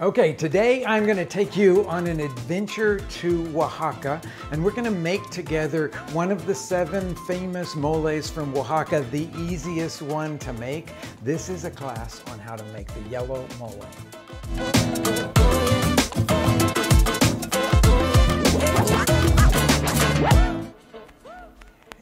Okay, today I'm going to take you on an adventure to Oaxaca and we're going to make together one of the seven famous moles from Oaxaca, the easiest one to make. This is a class on how to make the yellow mole.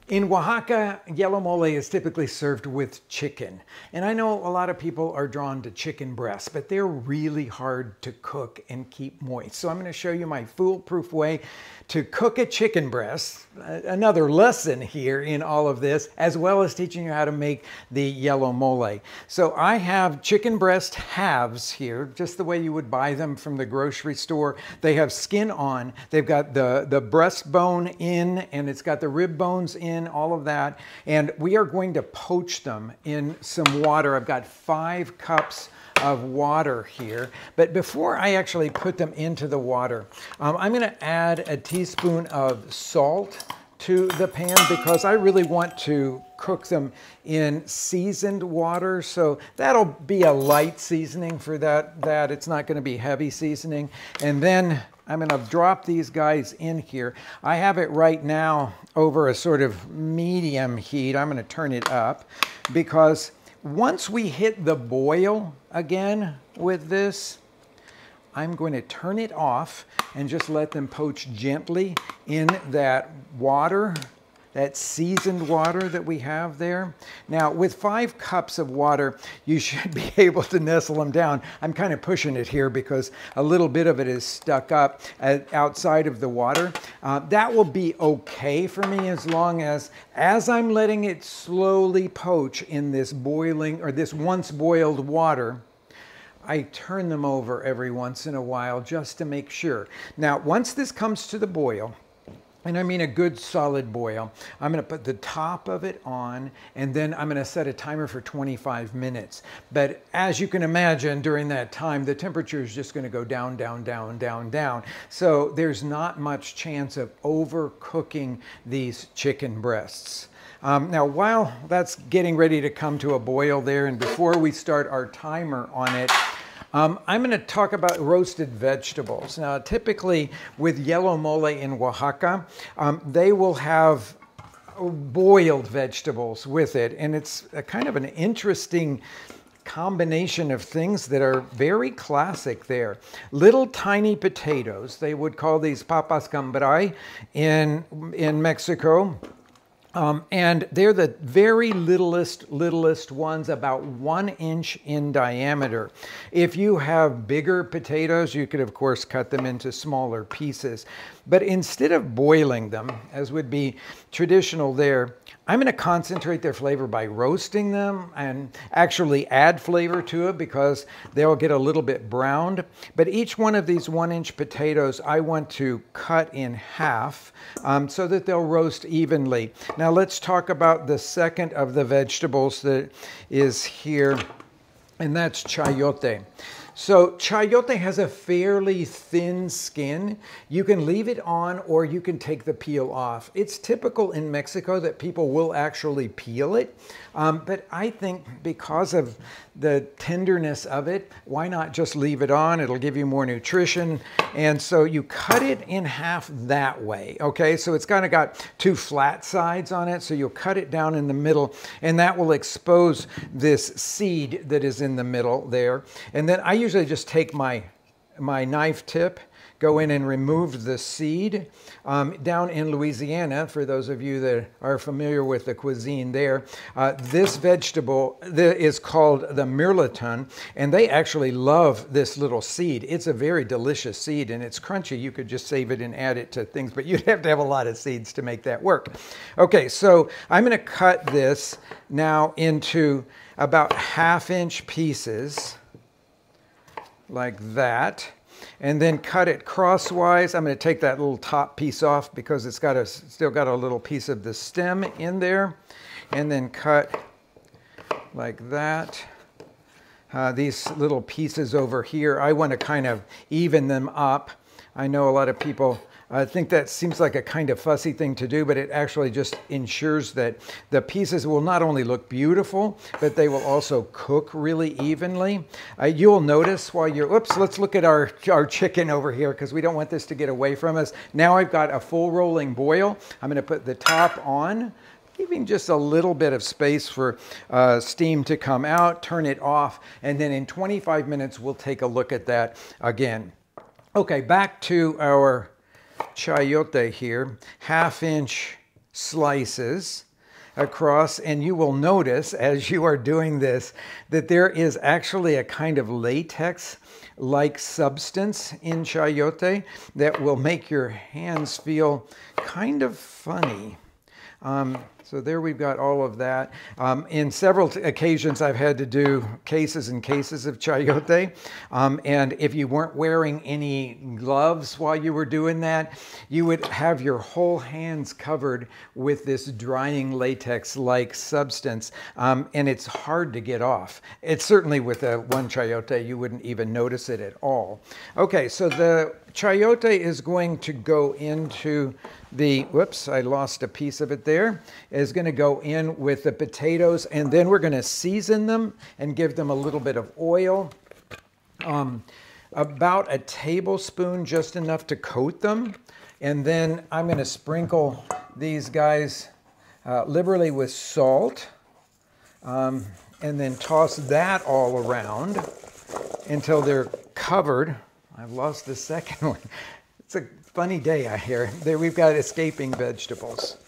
In Oaxaca, yellow mole is typically served with chicken. And I know a lot of people are drawn to chicken breasts, but they're really hard to cook and keep moist. So I'm gonna show you my foolproof way to cook a chicken breast, uh, another lesson here in all of this, as well as teaching you how to make the yellow mole. So I have chicken breast halves here, just the way you would buy them from the grocery store. They have skin on, they've got the, the breastbone in, and it's got the rib bones in, all of that. And we are going to poach them in some water. I've got five cups of water here. But before I actually put them into the water, um, I'm gonna add a teaspoon of salt to the pan because I really want to cook them in seasoned water. So that'll be a light seasoning for that. that. It's not gonna be heavy seasoning. And then I'm gonna drop these guys in here. I have it right now over a sort of medium heat. I'm gonna turn it up because once we hit the boil again with this, I'm going to turn it off and just let them poach gently in that water that seasoned water that we have there. Now, with five cups of water, you should be able to nestle them down. I'm kind of pushing it here because a little bit of it is stuck up outside of the water. Uh, that will be okay for me as long as, as I'm letting it slowly poach in this boiling or this once boiled water, I turn them over every once in a while just to make sure. Now, once this comes to the boil, and I mean a good solid boil. I'm going to put the top of it on and then I'm going to set a timer for 25 minutes. But as you can imagine, during that time, the temperature is just going to go down, down, down, down, down. So there's not much chance of overcooking these chicken breasts. Um, now, while that's getting ready to come to a boil there, and before we start our timer on it, um, I'm going to talk about roasted vegetables. Now, typically with yellow mole in Oaxaca, um, they will have boiled vegetables with it, and it's a kind of an interesting combination of things that are very classic there. Little tiny potatoes, they would call these papas cambray in, in Mexico. Um, and they're the very littlest, littlest ones, about one inch in diameter. If you have bigger potatoes, you could, of course, cut them into smaller pieces. But instead of boiling them, as would be traditional there, I'm going to concentrate their flavor by roasting them and actually add flavor to it because they'll get a little bit browned. But each one of these one inch potatoes, I want to cut in half um, so that they'll roast evenly. Now let's talk about the second of the vegetables that is here, and that's chayote. So chayote has a fairly thin skin. You can leave it on or you can take the peel off. It's typical in Mexico that people will actually peel it. Um, but I think because of the tenderness of it, why not just leave it on? It'll give you more nutrition. And so you cut it in half that way, okay? So it's kind of got two flat sides on it. So you'll cut it down in the middle and that will expose this seed that is in the middle there. And then I usually just take my, my knife tip go in and remove the seed. Um, down in Louisiana, for those of you that are familiar with the cuisine there, uh, this vegetable is called the mirliton, and they actually love this little seed. It's a very delicious seed, and it's crunchy. You could just save it and add it to things, but you'd have to have a lot of seeds to make that work. Okay, so I'm going to cut this now into about half inch pieces like that and then cut it crosswise. I'm going to take that little top piece off because it's got a, still got a little piece of the stem in there. And then cut like that. Uh, these little pieces over here, I want to kind of even them up. I know a lot of people I think that seems like a kind of fussy thing to do, but it actually just ensures that the pieces will not only look beautiful, but they will also cook really evenly. Uh, you'll notice while you're, oops, let's look at our, our chicken over here because we don't want this to get away from us. Now I've got a full rolling boil. I'm going to put the top on leaving just a little bit of space for uh, steam to come out, turn it off, and then in 25 minutes, we'll take a look at that again. Okay, back to our chayote here, half inch slices across and you will notice as you are doing this that there is actually a kind of latex like substance in chayote that will make your hands feel kind of funny. Um, so there we've got all of that. Um, in several occasions, I've had to do cases and cases of chayote. Um, and if you weren't wearing any gloves while you were doing that, you would have your whole hands covered with this drying latex-like substance. Um, and it's hard to get off. It's certainly with a one chayote, you wouldn't even notice it at all. Okay, so the chayote is going to go into the, whoops, I lost a piece of it there, is going to go in with the potatoes and then we're going to season them and give them a little bit of oil. Um, about a tablespoon, just enough to coat them. And then I'm going to sprinkle these guys uh, liberally with salt um, and then toss that all around until they're covered. I've lost the second one. It's a funny day I hear. There we've got escaping vegetables.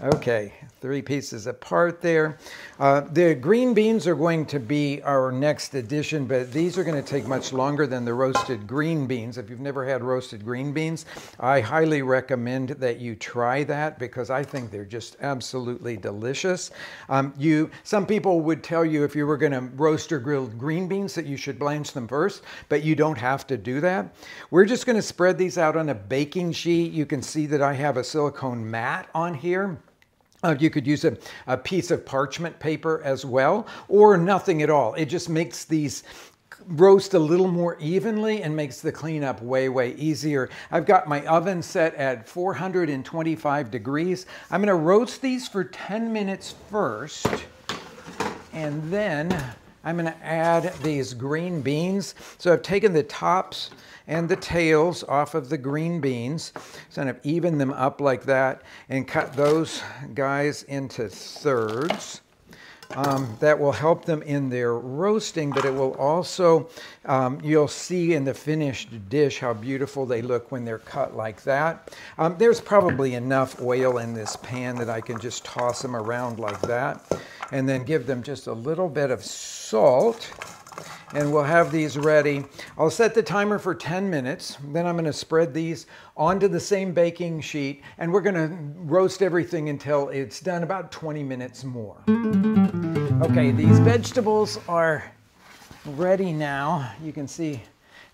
Okay, three pieces apart there. Uh, the green beans are going to be our next addition, but these are going to take much longer than the roasted green beans. If you've never had roasted green beans, I highly recommend that you try that because I think they're just absolutely delicious. Um, you, some people would tell you if you were going to roast or grill green beans that you should blanch them first, but you don't have to do that. We're just going to spread these out on a baking sheet. You can see that I have a silicone mat on here. Uh, you could use a, a piece of parchment paper as well, or nothing at all. It just makes these roast a little more evenly and makes the cleanup way, way easier. I've got my oven set at 425 degrees. I'm gonna roast these for 10 minutes first, and then I'm gonna add these green beans. So I've taken the tops and the tails off of the green beans. Kind of even them up like that and cut those guys into thirds. Um, that will help them in their roasting, but it will also, um, you'll see in the finished dish how beautiful they look when they're cut like that. Um, there's probably enough oil in this pan that I can just toss them around like that and then give them just a little bit of salt and we'll have these ready. I'll set the timer for 10 minutes. Then I'm gonna spread these onto the same baking sheet and we're gonna roast everything until it's done about 20 minutes more. Okay, these vegetables are ready now. You can see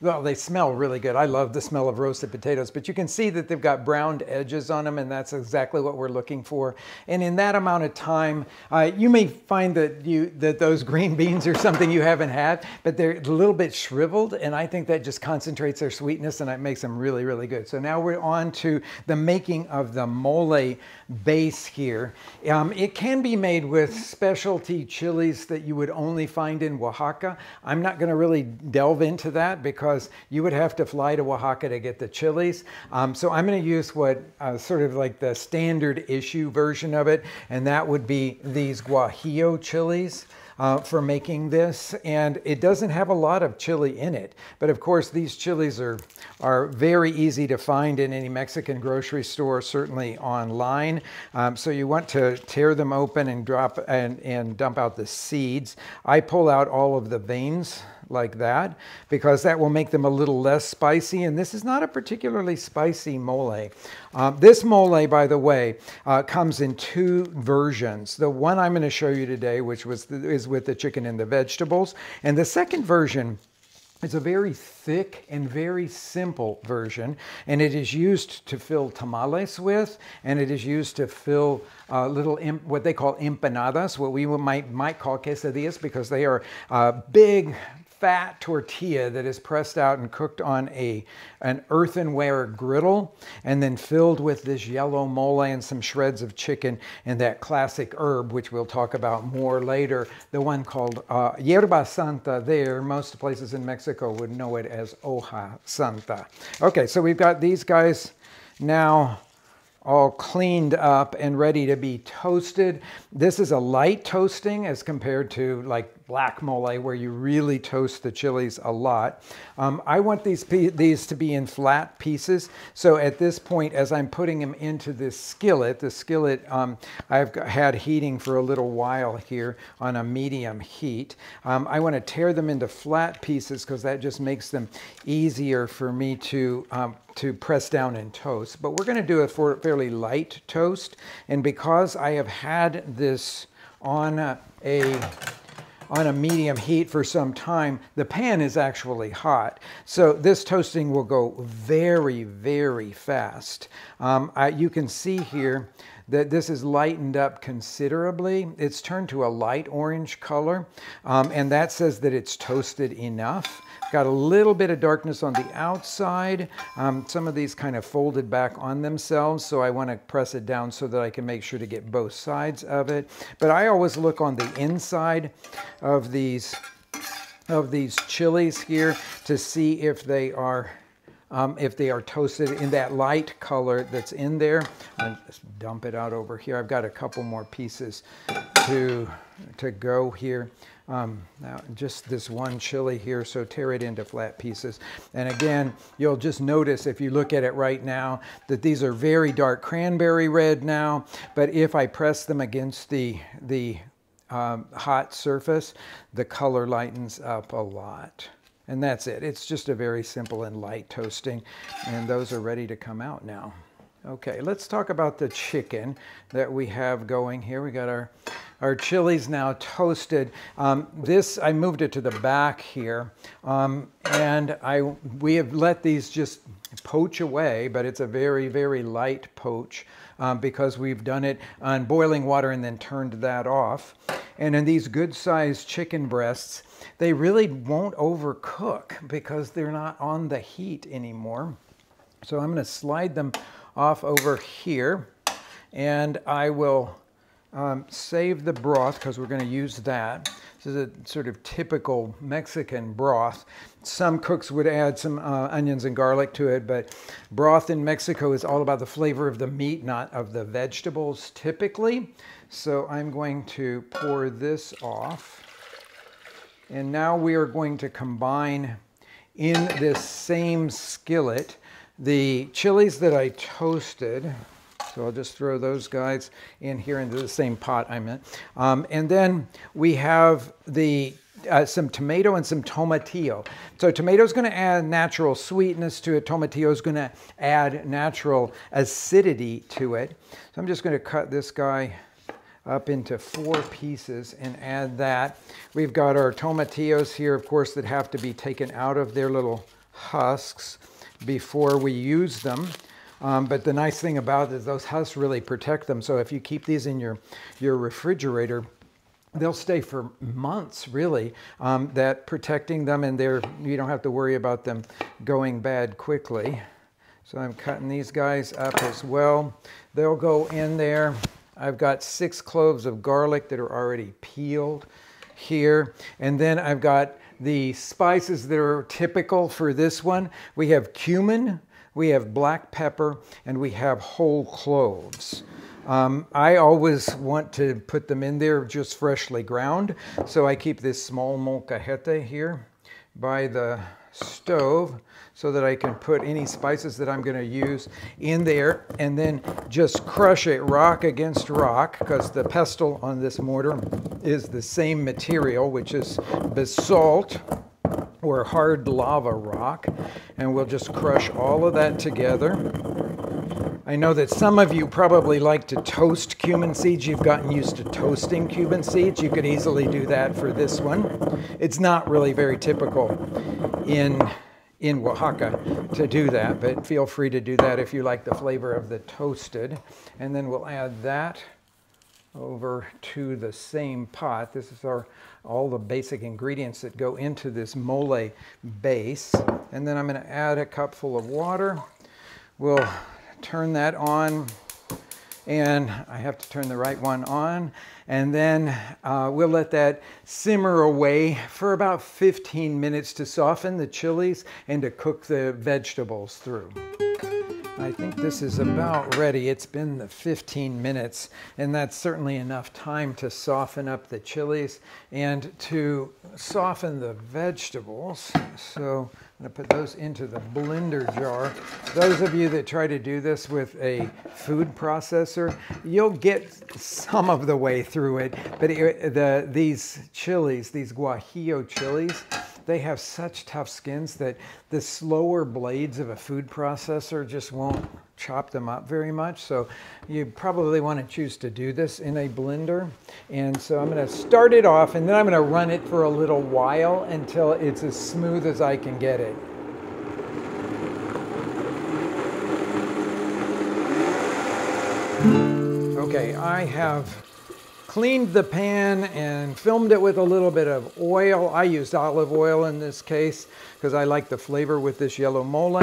well, they smell really good. I love the smell of roasted potatoes, but you can see that they've got browned edges on them, and that's exactly what we're looking for. And in that amount of time, uh, you may find that you that those green beans are something you haven't had, but they're a little bit shriveled, and I think that just concentrates their sweetness and it makes them really, really good. So now we're on to the making of the mole base here. Um, it can be made with specialty chilies that you would only find in Oaxaca. I'm not going to really delve into that because you would have to fly to Oaxaca to get the chilies. Um, so I'm going to use what uh, sort of like the standard issue version of it, and that would be these Guajillo chilies uh, for making this. And it doesn't have a lot of chili in it. But of course, these chilies are, are very easy to find in any Mexican grocery store, certainly online. Um, so you want to tear them open and drop and, and dump out the seeds. I pull out all of the veins like that because that will make them a little less spicy. And this is not a particularly spicy mole. Uh, this mole, by the way, uh, comes in two versions. The one I'm going to show you today, which was the, is with the chicken and the vegetables, and the second version it's a very thick and very simple version, and it is used to fill tamales with, and it is used to fill uh, little what they call empanadas, what we might might call quesadillas, because they are uh, big fat tortilla that is pressed out and cooked on a an earthenware griddle and then filled with this yellow mole and some shreds of chicken and that classic herb, which we'll talk about more later, the one called uh, santa there. Most places in Mexico would know it as hoja santa. Okay, so we've got these guys now all cleaned up and ready to be toasted. This is a light toasting as compared to like black mole where you really toast the chilies a lot. Um, I want these, these to be in flat pieces. So at this point, as I'm putting them into this skillet, the skillet um, I've had heating for a little while here on a medium heat. Um, I want to tear them into flat pieces because that just makes them easier for me to um, to press down and toast. But we're going to do a fairly light toast. And because I have had this on a on a medium heat for some time, the pan is actually hot. So this toasting will go very, very fast. Um, I, you can see here that this is lightened up considerably. It's turned to a light orange color, um, and that says that it's toasted enough. Got a little bit of darkness on the outside. Um, some of these kind of folded back on themselves, so I want to press it down so that I can make sure to get both sides of it. But I always look on the inside of these of these chilies here to see if they are um, if they are toasted in that light color that's in there. I'll just dump it out over here. I've got a couple more pieces to, to go here. Um, now, just this one chili here, so tear it into flat pieces. And again, you'll just notice if you look at it right now that these are very dark cranberry red now, but if I press them against the, the um, hot surface, the color lightens up a lot. And that's it. It's just a very simple and light toasting, and those are ready to come out now. Okay, let's talk about the chicken that we have going here. We got our our chilies now toasted. Um, this, I moved it to the back here. Um, and I, we have let these just poach away, but it's a very, very light poach um, because we've done it on boiling water and then turned that off. And in these good sized chicken breasts, they really won't overcook because they're not on the heat anymore. So I'm going to slide them off over here and I will um, save the broth because we're going to use that. This is a sort of typical Mexican broth. Some cooks would add some uh, onions and garlic to it, but broth in Mexico is all about the flavor of the meat, not of the vegetables typically. So I'm going to pour this off. And now we are going to combine in this same skillet the chilies that I toasted. So I'll just throw those guys in here into the same pot I'm in. Um, and then we have the uh, some tomato and some tomatillo. So tomato is going to add natural sweetness to it. Tomatillo is going to add natural acidity to it. So I'm just going to cut this guy up into four pieces and add that. We've got our tomatillos here, of course, that have to be taken out of their little husks before we use them. Um, but the nice thing about it is those husks really protect them. So if you keep these in your, your refrigerator, they'll stay for months really um, that protecting them and they're you don't have to worry about them going bad quickly so I'm cutting these guys up as well they'll go in there I've got six cloves of garlic that are already peeled here and then I've got the spices that are typical for this one we have cumin we have black pepper, and we have whole cloves. Um, I always want to put them in there just freshly ground, so I keep this small molcajete here by the stove so that I can put any spices that I'm going to use in there and then just crush it rock against rock because the pestle on this mortar is the same material, which is basalt or hard lava rock, and we'll just crush all of that together. I know that some of you probably like to toast cumin seeds. You've gotten used to toasting cumin seeds. You could easily do that for this one. It's not really very typical in in Oaxaca to do that, but feel free to do that if you like the flavor of the toasted. And then we'll add that over to the same pot. This is our all the basic ingredients that go into this mole base. And then I'm going to add a cupful of water. We'll turn that on and I have to turn the right one on. And then uh, we'll let that simmer away for about 15 minutes to soften the chilies and to cook the vegetables through. I think this is about ready. It's been the 15 minutes, and that's certainly enough time to soften up the chilies and to soften the vegetables. So I'm going to put those into the blender jar. Those of you that try to do this with a food processor, you'll get some of the way through it, but it, the, these chilies, these guajillo chilies, they have such tough skins that the slower blades of a food processor just won't chop them up very much. So you probably want to choose to do this in a blender. And so I'm going to start it off and then I'm going to run it for a little while until it's as smooth as I can get it. Okay, I have cleaned the pan and filmed it with a little bit of oil. I used olive oil in this case because I like the flavor with this yellow mole.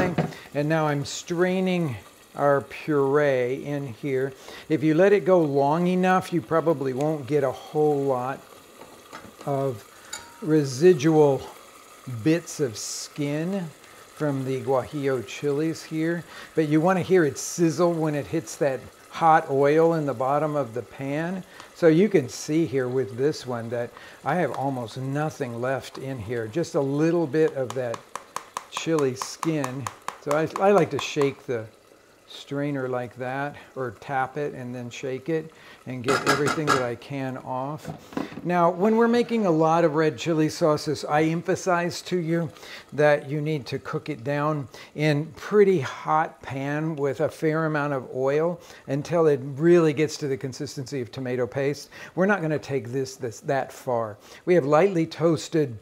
And now I'm straining our puree in here. If you let it go long enough, you probably won't get a whole lot of residual bits of skin from the guajillo chilies here. But you want to hear it sizzle when it hits that hot oil in the bottom of the pan. So you can see here with this one that I have almost nothing left in here, just a little bit of that chili skin. So I, I like to shake the strainer like that or tap it and then shake it and get everything that I can off. Now, when we're making a lot of red chili sauces, I emphasize to you that you need to cook it down in pretty hot pan with a fair amount of oil until it really gets to the consistency of tomato paste. We're not going to take this, this that far. We have lightly toasted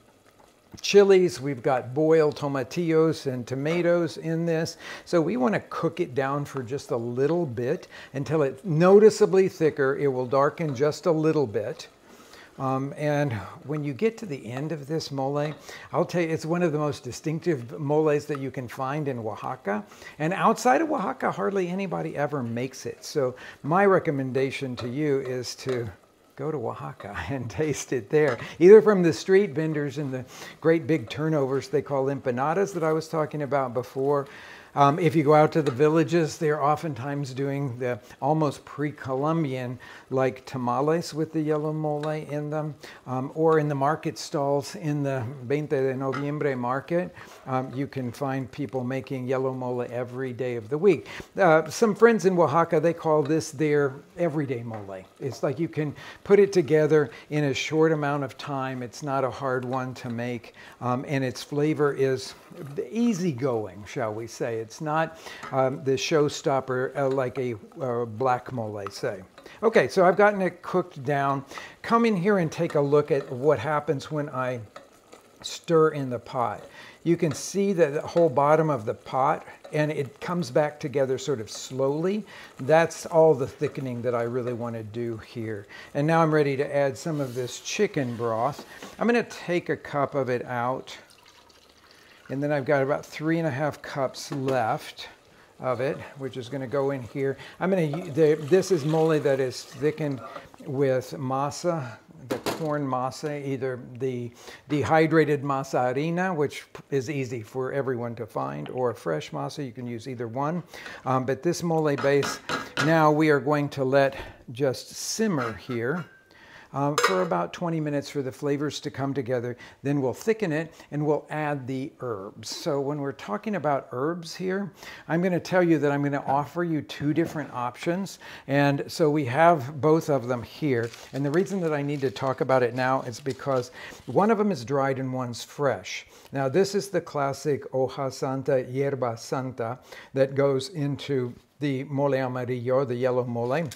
chilies, we've got boiled tomatillos and tomatoes in this. So we want to cook it down for just a little bit until it's noticeably thicker. It will darken just a little bit. Um, and when you get to the end of this mole, I'll tell you, it's one of the most distinctive moles that you can find in Oaxaca. And outside of Oaxaca, hardly anybody ever makes it. So my recommendation to you is to go to Oaxaca and taste it there, either from the street vendors and the great big turnovers they call empanadas that I was talking about before, um, if you go out to the villages, they're oftentimes doing the almost pre-Columbian like tamales with the yellow mole in them, um, or in the market stalls in the 20 de Noviembre market, um, you can find people making yellow mole every day of the week. Uh, some friends in Oaxaca, they call this their everyday mole. It's like you can put it together in a short amount of time. It's not a hard one to make, um, and its flavor is easygoing, shall we say. It's not um, the showstopper uh, like a uh, black mole, say. Okay, so I've gotten it cooked down. Come in here and take a look at what happens when I stir in the pot. You can see the whole bottom of the pot and it comes back together sort of slowly. That's all the thickening that I really want to do here. And now I'm ready to add some of this chicken broth. I'm going to take a cup of it out and then I've got about three and a half cups left of it, which is going to go in here. I'm going to, this is mole that is thickened with masa, the corn masa, either the dehydrated masa harina, which is easy for everyone to find, or fresh masa. You can use either one. Um, but this mole base, now we are going to let just simmer here um, for about 20 minutes for the flavors to come together. Then we'll thicken it and we'll add the herbs. So when we're talking about herbs here, I'm going to tell you that I'm going to offer you two different options. And so we have both of them here. And the reason that I need to talk about it now is because one of them is dried and one's fresh. Now this is the classic hoja santa, hierba santa that goes into the mole amarillo, the yellow mole.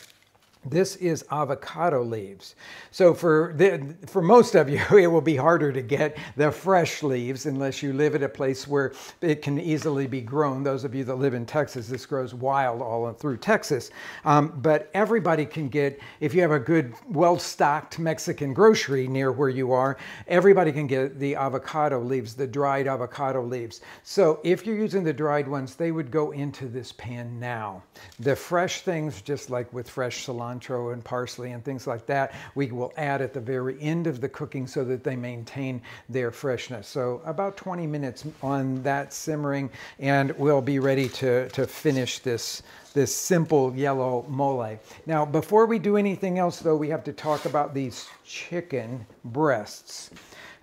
This is avocado leaves. So for the, for most of you, it will be harder to get the fresh leaves unless you live at a place where it can easily be grown. Those of you that live in Texas, this grows wild all through Texas. Um, but everybody can get, if you have a good, well-stocked Mexican grocery near where you are, everybody can get the avocado leaves, the dried avocado leaves. So if you're using the dried ones, they would go into this pan now. The fresh things, just like with fresh cilantro, cilantro and parsley and things like that, we will add at the very end of the cooking so that they maintain their freshness. So about 20 minutes on that simmering and we'll be ready to, to finish this this simple yellow mole. Now, before we do anything else though, we have to talk about these chicken breasts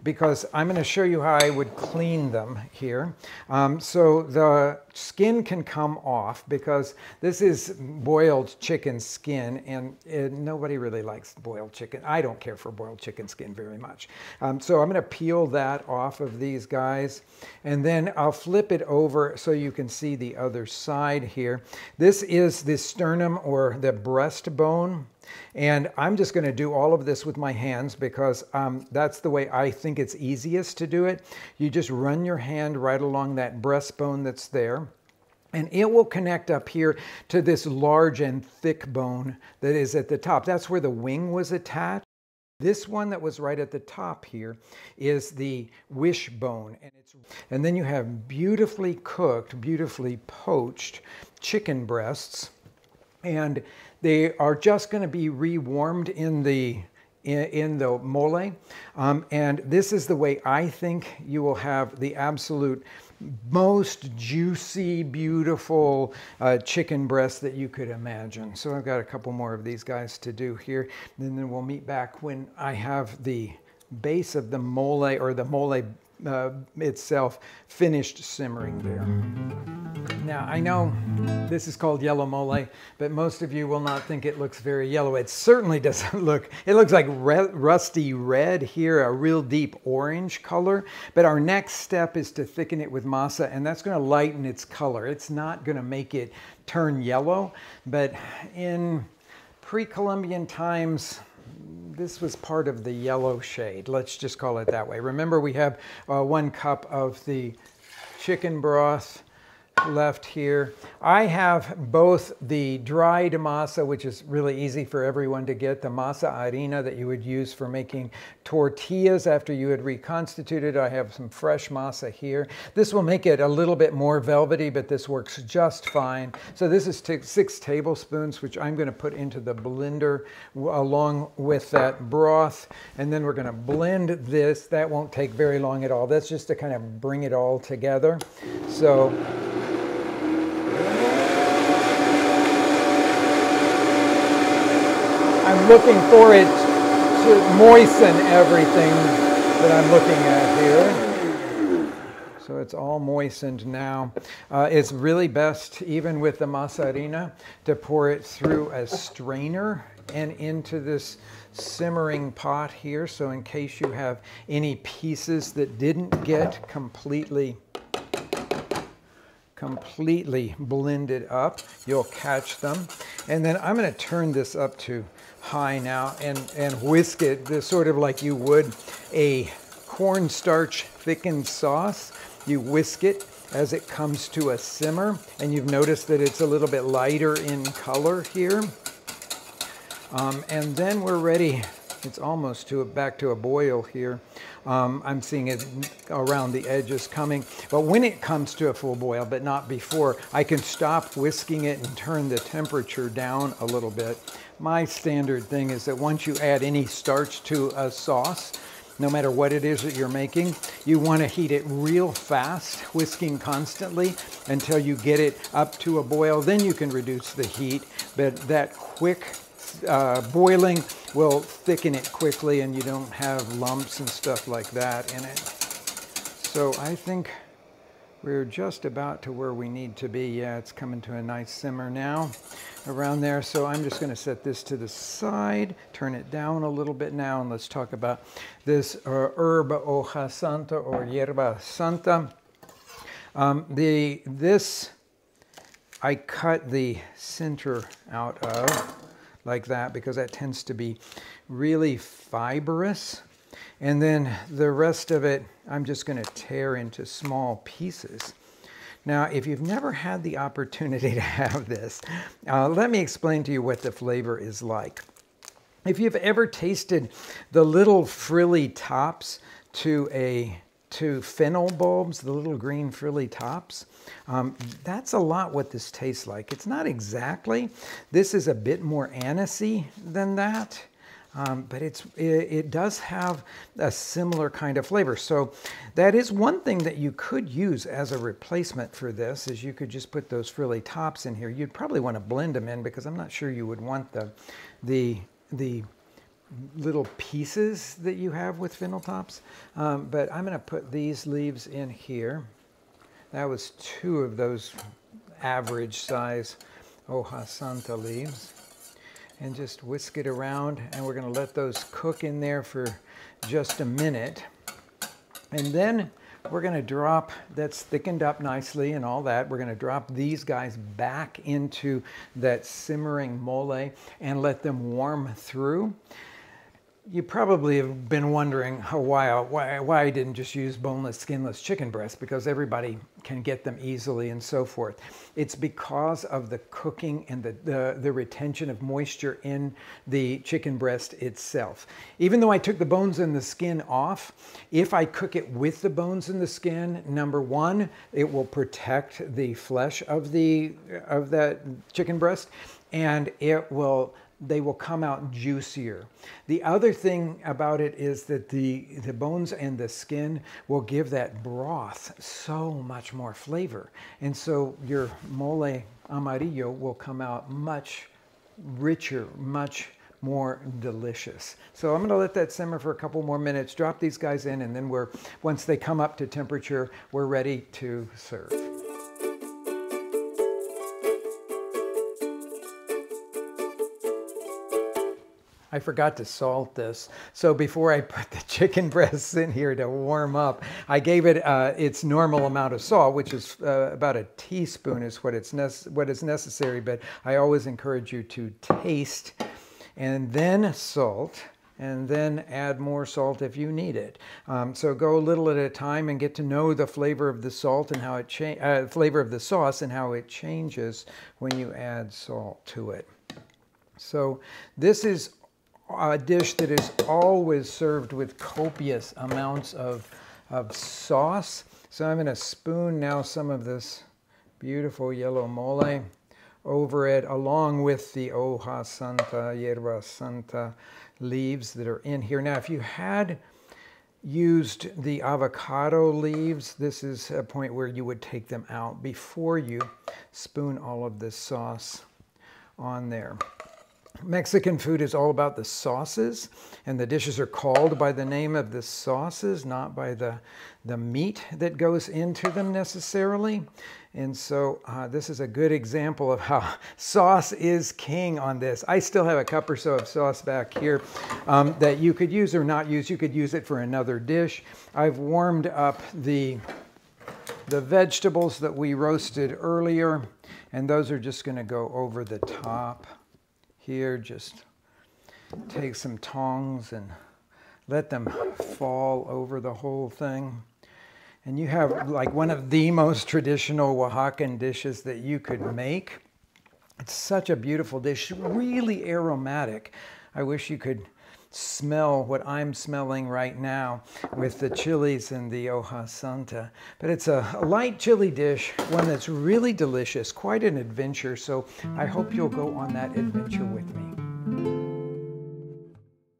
because I'm going to show you how I would clean them here. Um, so the skin can come off because this is boiled chicken skin and it, nobody really likes boiled chicken. I don't care for boiled chicken skin very much. Um, so I'm going to peel that off of these guys and then I'll flip it over so you can see the other side here. This is the sternum or the breastbone. And I'm just going to do all of this with my hands because um, that's the way I think it's easiest to do it. You just run your hand right along that breastbone that's there. And it will connect up here to this large and thick bone that is at the top. That's where the wing was attached. This one that was right at the top here is the wishbone. And, it's, and then you have beautifully cooked, beautifully poached chicken breasts. And they are just going to be rewarmed in the in, the mole. Um, and this is the way I think you will have the absolute most juicy, beautiful uh, chicken breast that you could imagine. So I've got a couple more of these guys to do here. And then we'll meet back when I have the base of the mole or the mole uh, itself finished simmering there. Now, I know this is called yellow mole, but most of you will not think it looks very yellow. It certainly doesn't look, it looks like rusty red here, a real deep orange color. But our next step is to thicken it with masa, and that's going to lighten its color. It's not going to make it turn yellow, but in pre-Columbian times, this was part of the yellow shade. Let's just call it that way. Remember, we have uh, one cup of the chicken broth left here. I have both the dried masa, which is really easy for everyone to get, the masa harina that you would use for making tortillas after you had reconstituted. I have some fresh masa here. This will make it a little bit more velvety, but this works just fine. So this is six tablespoons, which I'm gonna put into the blender along with that broth. And then we're gonna blend this. That won't take very long at all. That's just to kind of bring it all together. So I'm looking for it to moisten everything that I'm looking at here. So it's all moistened now. Uh, it's really best, even with the masa harina, to pour it through a strainer and into this simmering pot here. So in case you have any pieces that didn't get completely completely blended up, you'll catch them. And then I'm going to turn this up to high now and, and whisk it this sort of like you would a cornstarch thickened sauce. You whisk it as it comes to a simmer and you've noticed that it's a little bit lighter in color here. Um, and then we're ready. It's almost to a, back to a boil here. Um, I'm seeing it around the edges coming. But when it comes to a full boil, but not before, I can stop whisking it and turn the temperature down a little bit my standard thing is that once you add any starch to a sauce, no matter what it is that you're making, you want to heat it real fast, whisking constantly until you get it up to a boil. Then you can reduce the heat, but that quick uh, boiling will thicken it quickly and you don't have lumps and stuff like that in it. So I think we're just about to where we need to be. Yeah, it's coming to a nice simmer now around there. So I'm just going to set this to the side, turn it down a little bit now, and let's talk about this uh, herb hoja santa or hierba santa. Um, the, this I cut the center out of like that because that tends to be really fibrous. And then the rest of it, I'm just going to tear into small pieces. Now, if you've never had the opportunity to have this, uh, let me explain to you what the flavor is like. If you've ever tasted the little frilly tops to a to fennel bulbs, the little green frilly tops, um, that's a lot what this tastes like. It's not exactly. This is a bit more anisey than that. Um, but it's it, it, does have a similar kind of flavor. So that is one thing that you could use as a replacement for this is you could just put those frilly tops in here. You'd probably want to blend them in because I'm not sure you would want the the the little pieces that you have with fennel tops. Um, but I'm going to put these leaves in here. That was two of those average size hoja santa leaves and just whisk it around and we're going to let those cook in there for just a minute. And then we're going to drop, that's thickened up nicely and all that, we're going to drop these guys back into that simmering mole and let them warm through you probably have been wondering why, why, why I didn't just use boneless, skinless chicken breasts because everybody can get them easily and so forth. It's because of the cooking and the, the, the retention of moisture in the chicken breast itself. Even though I took the bones and the skin off, if I cook it with the bones and the skin, number one, it will protect the flesh of the of that chicken breast and it will they will come out juicier. The other thing about it is that the, the bones and the skin will give that broth so much more flavor. And so your mole amarillo will come out much richer, much more delicious. So I'm going to let that simmer for a couple more minutes, drop these guys in, and then we're, once they come up to temperature, we're ready to serve. I forgot to salt this. So before I put the chicken breasts in here to warm up, I gave it uh, its normal amount of salt, which is uh, about a teaspoon is what, it's what is necessary. But I always encourage you to taste and then salt and then add more salt if you need it. Um, so go a little at a time and get to know the flavor of the salt and how it cha- uh, flavor of the sauce and how it changes when you add salt to it. So this is a dish that is always served with copious amounts of, of sauce. So I'm going to spoon now some of this beautiful yellow mole over it along with the hoja santa, hierba santa leaves that are in here. Now, if you had used the avocado leaves, this is a point where you would take them out before you spoon all of this sauce on there. Mexican food is all about the sauces, and the dishes are called by the name of the sauces, not by the, the meat that goes into them necessarily. And so uh, this is a good example of how sauce is king on this. I still have a cup or so of sauce back here um, that you could use or not use. You could use it for another dish. I've warmed up the, the vegetables that we roasted earlier, and those are just going to go over the top here, just take some tongs and let them fall over the whole thing. And you have like one of the most traditional Oaxacan dishes that you could make. It's such a beautiful dish, really aromatic. I wish you could smell what I'm smelling right now with the chilies and the hoja santa. But it's a, a, light chili dish, one that's really delicious, quite an adventure. So I hope you'll go on that adventure with me.